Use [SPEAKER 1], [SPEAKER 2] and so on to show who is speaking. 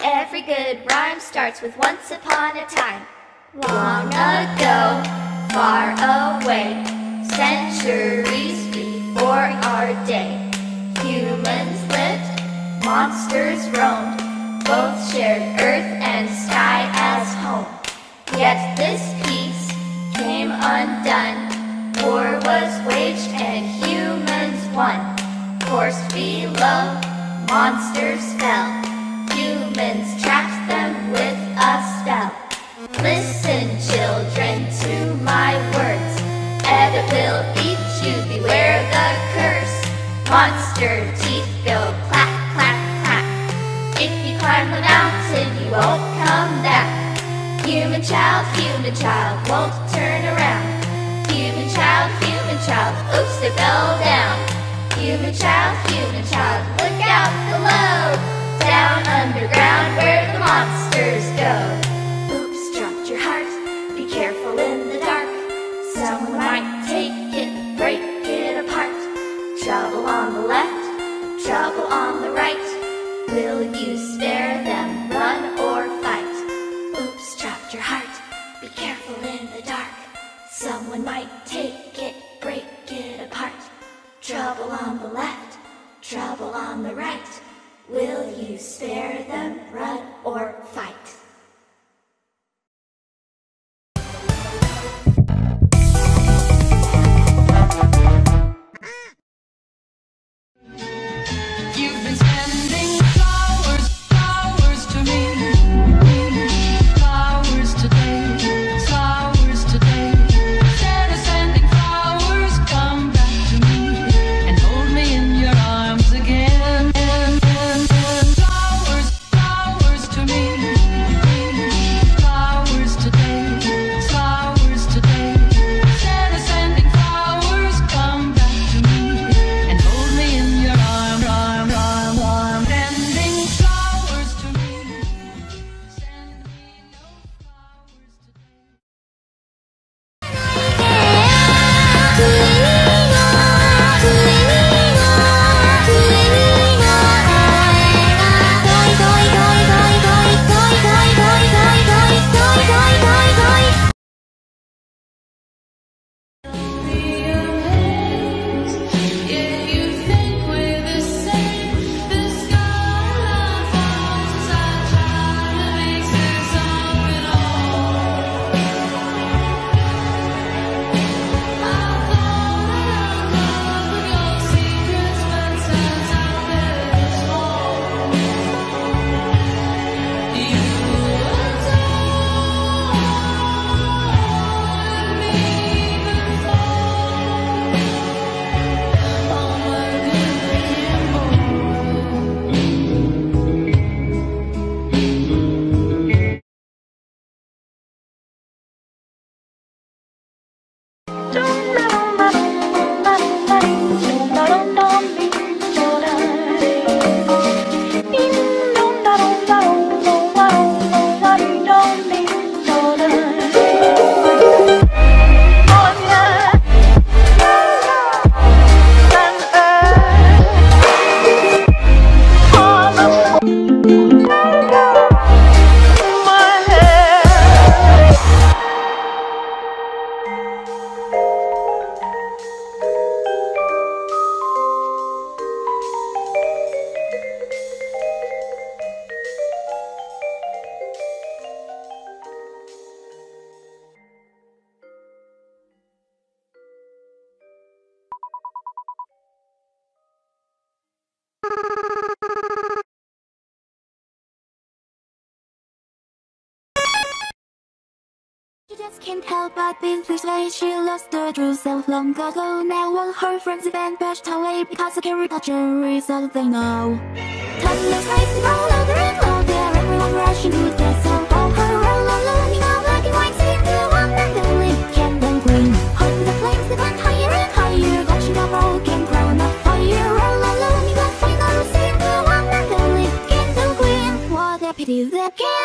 [SPEAKER 1] Every good rhyme starts with once upon a time. Long ago, far away, centuries before our day. Humans lived, monsters roamed, both shared earth and sky as home. Yet this won. Forced below, monsters fell. Humans trapped them with a spell. Listen, children, to my words. Ed will eat you, beware the curse. Monster teeth go clack, clack, clack. If you climb the mountain, you won't come back. Human child, human child, won't turn around. Human child, human child, oops, they fell down. Human child, human child, look out below. Down underground where the monsters go. Oops, dropped your heart, be careful in the dark. Someone might take it, break it apart. Trouble on the left, trouble on the right. Will you spare them, Will you spare them, run or fight?
[SPEAKER 2] If
[SPEAKER 3] just can't help but be persuaded she lost her true self long ago. Now all her friends have been pushed away because the caricature is all they know. Toddlers racing all over and all there, everyone rushing to get some of her all alone. In a black and white scene, the one and only candle queen. Holding the flames that went higher and higher, watching a broken crown of fire. All alone in the final scene, the one and only candle queen. What a pity that can't